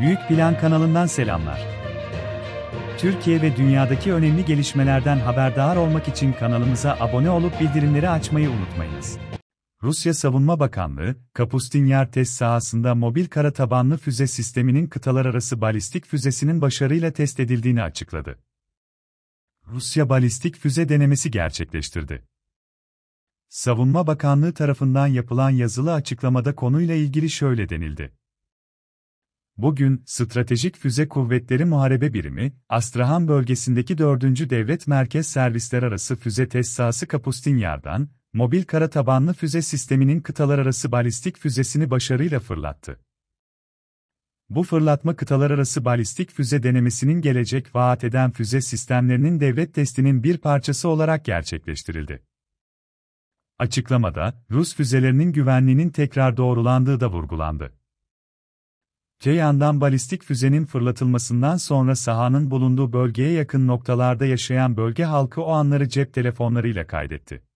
Büyük Plan kanalından selamlar. Türkiye ve dünyadaki önemli gelişmelerden haberdar olmak için kanalımıza abone olup bildirimleri açmayı unutmayınız. Rusya Savunma Bakanlığı, Kapustin test sahasında mobil kara tabanlı füze sisteminin kıtalar arası balistik füzesinin başarıyla test edildiğini açıkladı. Rusya balistik füze denemesi gerçekleştirdi. Savunma Bakanlığı tarafından yapılan yazılı açıklamada konuyla ilgili şöyle denildi. Bugün, Stratejik Füze Kuvvetleri Muharebe Birimi, Astrahan bölgesindeki 4. Devlet Merkez Servisler Arası Füze Test Sahası Kapustinyar'dan, mobil kara tabanlı füze sisteminin kıtalar arası balistik füzesini başarıyla fırlattı. Bu fırlatma kıtalar arası balistik füze denemesinin gelecek vaat eden füze sistemlerinin devlet testinin bir parçası olarak gerçekleştirildi. Açıklamada, Rus füzelerinin güvenliğinin tekrar doğrulandığı da vurgulandı. Öte yandan balistik füzenin fırlatılmasından sonra sahanın bulunduğu bölgeye yakın noktalarda yaşayan bölge halkı o anları cep telefonlarıyla kaydetti.